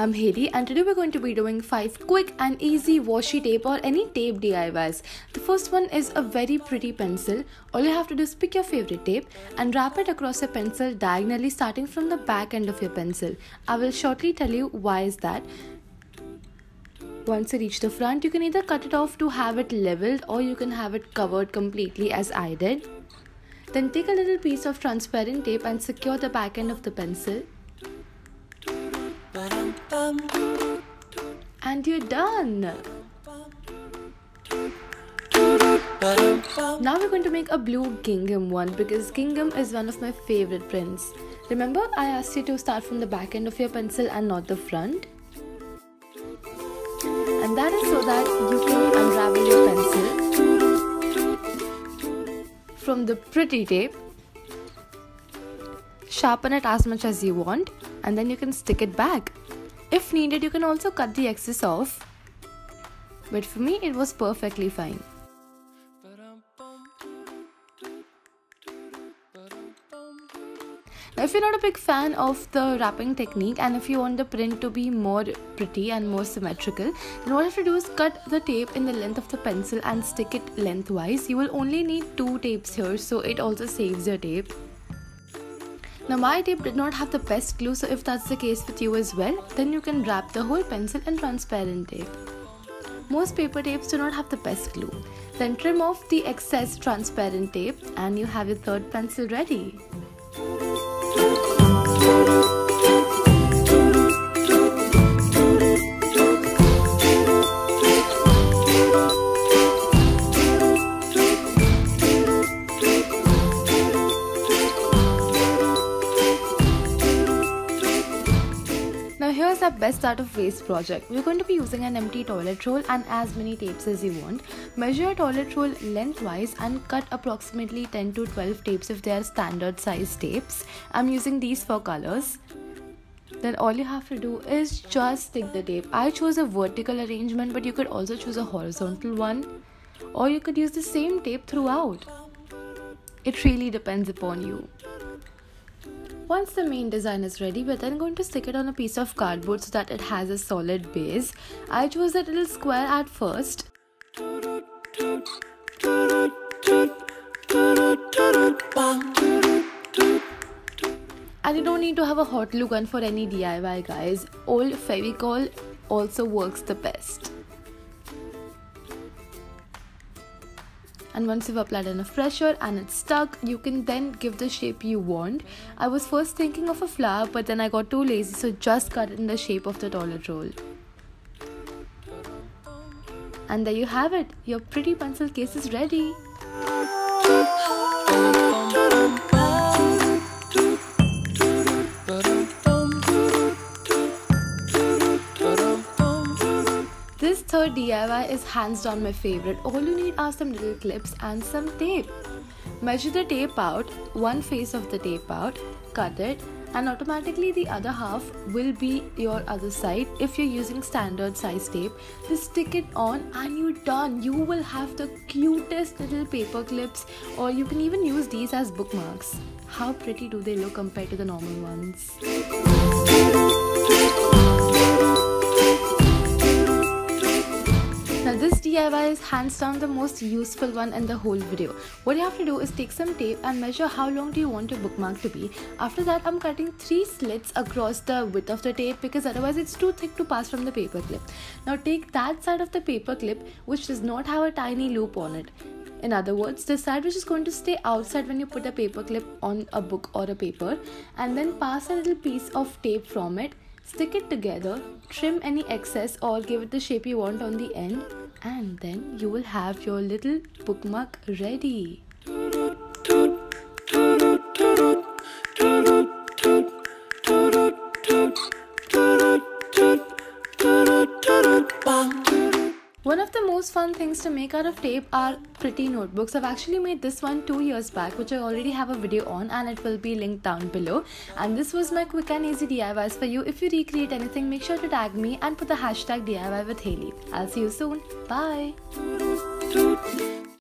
I'm Heli and today we're going to be doing 5 quick and easy washi tape or any tape DIYs. The first one is a very pretty pencil. All you have to do is pick your favorite tape and wrap it across your pencil diagonally starting from the back end of your pencil. I will shortly tell you why is that. Once you reach the front, you can either cut it off to have it leveled or you can have it covered completely as I did. Then take a little piece of transparent tape and secure the back end of the pencil. And you're done! Now we're going to make a blue gingham one because gingham is one of my favorite prints. Remember I asked you to start from the back end of your pencil and not the front? And that is so that you can unravel your pencil from the pretty tape sharpen it as much as you want and then you can stick it back. If needed, you can also cut the excess off. But for me, it was perfectly fine. Now, if you're not a big fan of the wrapping technique and if you want the print to be more pretty and more symmetrical, then what you have to do is cut the tape in the length of the pencil and stick it lengthwise. You will only need two tapes here, so it also saves your tape. Now my tape did not have the best glue so if that's the case with you as well then you can wrap the whole pencil in transparent tape. Most paper tapes do not have the best glue. Then trim off the excess transparent tape and you have your third pencil ready. Here's our best out of waste project. We're going to be using an empty toilet roll and as many tapes as you want. Measure your toilet roll lengthwise and cut approximately 10 to 12 tapes if they are standard size tapes. I'm using these four colors. Then all you have to do is just stick the tape. I chose a vertical arrangement but you could also choose a horizontal one or you could use the same tape throughout. It really depends upon you. Once the main design is ready, we're then going to stick it on a piece of cardboard so that it has a solid base. I chose a little square at first. And you don't need to have a hot glue gun for any DIY guys. Old Fevicol also works the best. And once you've applied enough pressure and it's stuck you can then give the shape you want. I was first thinking of a flower but then i got too lazy so just cut in the shape of the toilet roll. And there you have it. Your pretty pencil case is ready third DIY is hands down my favorite. All you need are some little clips and some tape. Measure the tape out, one face of the tape out, cut it, and automatically the other half will be your other side if you're using standard size tape just stick it on and you're done you will have the cutest little paper clips or you can even use these as bookmarks how pretty do they look compared to the normal ones DIY is hands down the most useful one in the whole video. What you have to do is take some tape and measure how long do you want your bookmark to be. After that I'm cutting 3 slits across the width of the tape because otherwise it's too thick to pass from the paper clip. Now take that side of the paper clip which does not have a tiny loop on it. In other words, the side which is going to stay outside when you put a paper clip on a book or a paper and then pass a little piece of tape from it Stick it together, trim any excess or give it the shape you want on the end and then you will have your little bookmark ready. One of the most fun things to make out of tape are pretty notebooks. I've actually made this one two years back, which I already have a video on, and it will be linked down below. And this was my quick and easy DIYs for you. If you recreate anything, make sure to tag me and put the hashtag DIY with Heli. I'll see you soon. Bye.